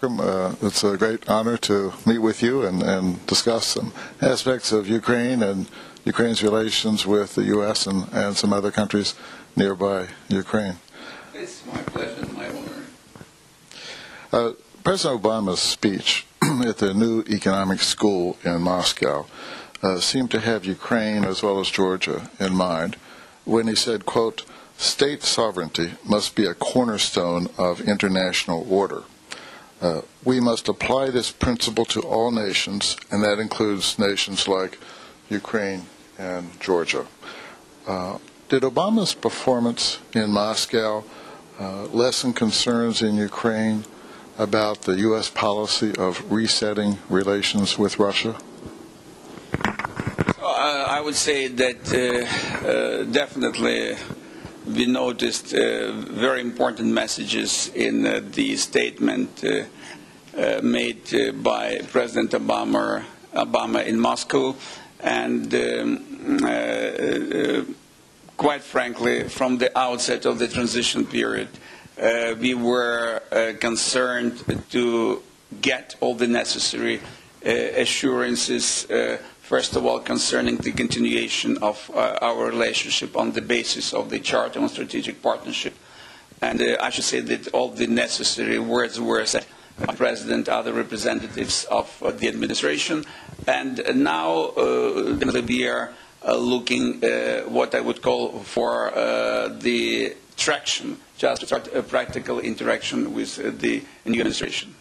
welcome. Uh, it's a great honor to meet with you and, and discuss some aspects of Ukraine and Ukraine's relations with the U.S. and, and some other countries nearby Ukraine. It's my pleasure and my honor. Uh, President Obama's speech at the new economic school in Moscow uh, seemed to have Ukraine as well as Georgia in mind when he said, quote, state sovereignty must be a cornerstone of international order. Uh, we must apply this principle to all nations, and that includes nations like Ukraine and Georgia. Uh, did Obama's performance in Moscow uh, lessen concerns in Ukraine about the U.S. policy of resetting relations with Russia? I would say that uh, uh, definitely we noticed uh, very important messages in uh, the statement uh, made by President Obama, Obama in Moscow, and um, uh, uh, quite frankly, from the outset of the transition period, uh, we were concerned to get all the necessary assurances, first of all, concerning the continuation of uh, our relationship on the basis of the Charter on Strategic Partnership. And uh, I should say that all the necessary words were said by the President, other representatives of uh, the administration. And uh, now uh, we are uh, looking uh, what I would call for uh, the traction, just start a practical interaction with uh, the new administration.